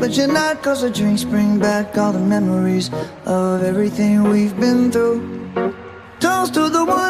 but you're not. Cause the drinks bring back all the memories of everything we've been through. Toast to the ones here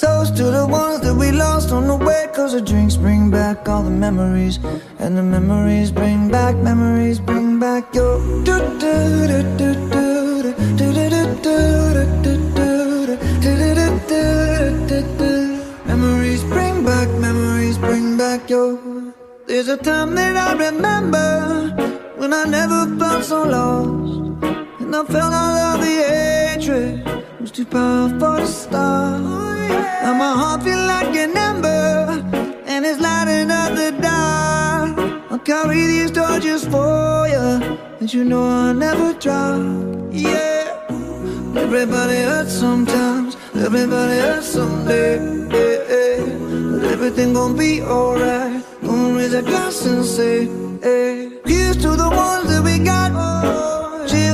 Toast to the ones that we lost on the way. Cause the drinks bring back all the memories. And the memories bring back, memories bring back your. do do do do do do do do do do do do do do Memories bring back, memories bring back your. There's a time that I remember when I never felt so lost. And I felt all of the hatred was too powerful to stop. My heart feel like an ember and it's lighting up the dark. I'll carry these torches for you, and you know I'll never drop. Yeah. Everybody hurts sometimes, everybody hurts someday. Yeah, yeah. But everything gon' be alright. Gonna raise a glass and say, hey. Here's to the ones that we got. Cheers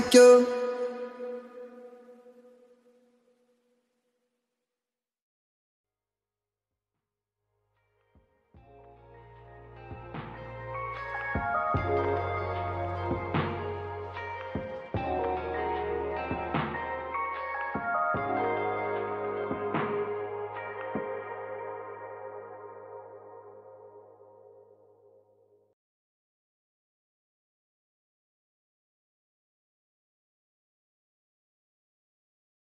thank you.